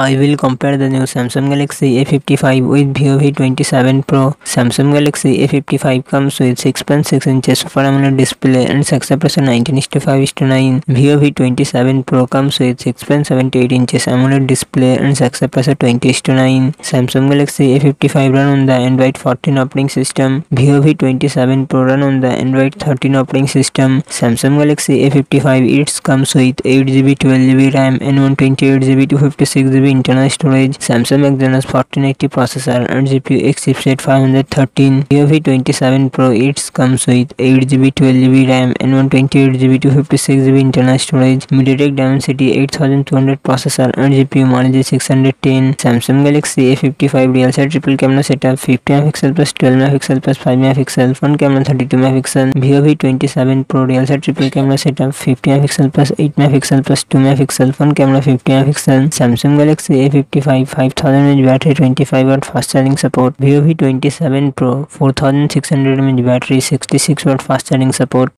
I will compare the new Samsung Galaxy A55 with Vivo V27 Pro. Samsung Galaxy A55 comes with 6.6 inches Super AMOLED display and success ratio 19:5:9. Vivo V27 Pro comes with 6.78 inches AMOLED display and success ratio 20:9. Samsung Galaxy A55 run on the Android 14 operating system. Vivo V27 Pro run on the Android 13 operating system. Samsung Galaxy A55 it comes with 8GB, 12GB RAM and 128GB, 256GB GB internal storage Samsung Exynos fourteen active processor and GPU एक hundred thirteen V twenty seven pro it's comes with eight GB twelve GB RAM and one twenty eight GB two fifty six GB internal storage MediaTek Dimensity eight thousand two hundred processor and GPU Mali six hundred ten Samsung Galaxy A fifty five real से triple camera setup fifty megapixel plus twelve megapixel plus five megapixel front camera thirty two megapixel Vivo V twenty seven pro real से triple camera setup fifty megapixel plus eight megapixel plus two megapixel front camera fifty megapixel Samsung Galaxy Galaxy A55 5000 mAh battery 25 watt fast charging support. Vivo V27 Pro 4600 mAh battery 66 watt fast charging support.